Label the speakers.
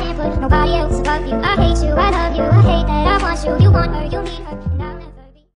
Speaker 1: can't put nobody else above you. I hate you, I love you, I hate that I want you. You want her, you need her.